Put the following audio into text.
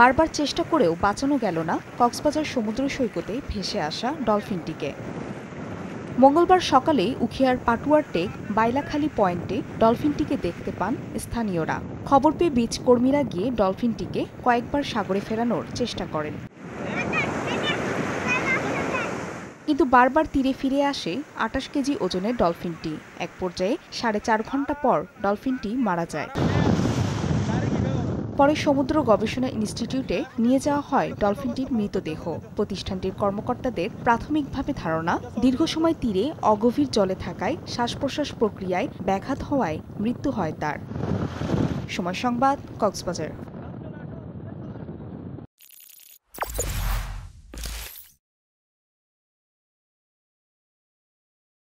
বারবার চেষ্টা করেও বাঁচানো গেল না কক্সবাজার সমুদ্র সৈকতে ভেসে আসা ডলফিনটিকে। মঙ্গলবার সকালে উখিয়ার পাটুয়ার টেক বাইলাখালী পয়েন্টে ডলফিনটিকে দেখতে পান স্থানীয়রা। খবর পেয়ে বীজ কর্মীরা গিয়ে ডলফিনটিকে কয়েকবার সাগরে ফেরানোর চেষ্টা করেন। কিন্তু বারবার তীরে ফিরে আসে আটাশ কেজি ওজনের ডলফিনটি। এক পর্যায়ে সাড়ে চার ঘণ্টা পর ডলফিনটি মারা যায়। পরে সমুদ্র গবেষণা ইনস্টিটিউটে নিয়ে যাওয়া হয় ডলফিনটির মৃতদেহ। প্রতিষ্ঠানটির কর্মকর্তাদের প্রাথমিকভাবে ধারণা, দীর্ঘ সময় তীরে অগভীর জলে থাকায় শ্বাস প্রশ্বাস প্রক্রিয়ায় ব্যাঘাত হওয়ায় মৃত্যু হয় তার। সময় সংবাদ, কক্সবাজার।